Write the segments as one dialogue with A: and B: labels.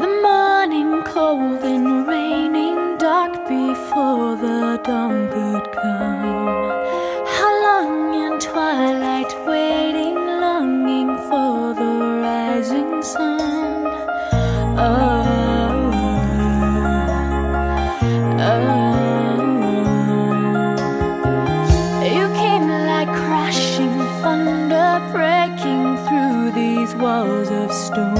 A: The morning cold and raining dark before the dawn could come. These walls of stone.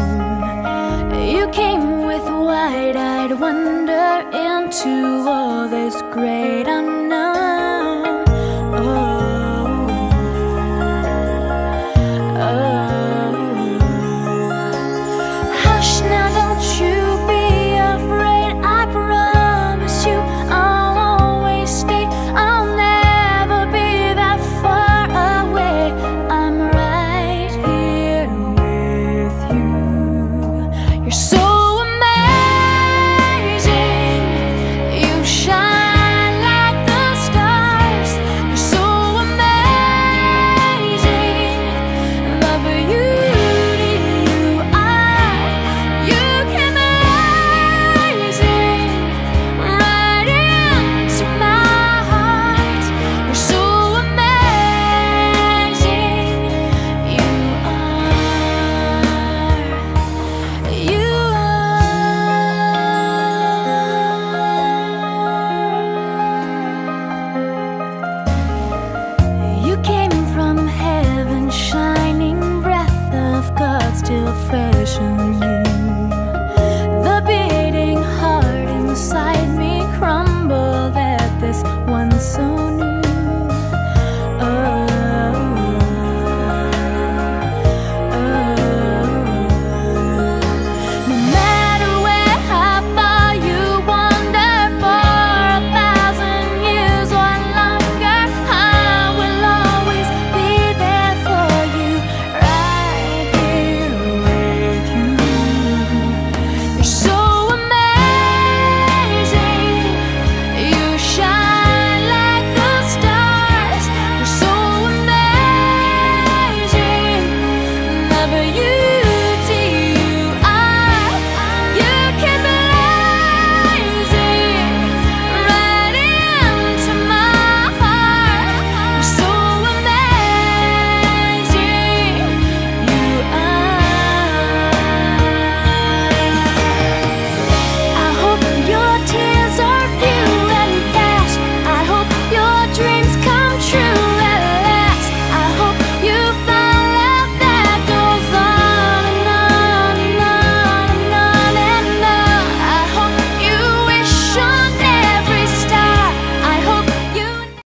A: You came with wide eyed wonder into all this great unknown.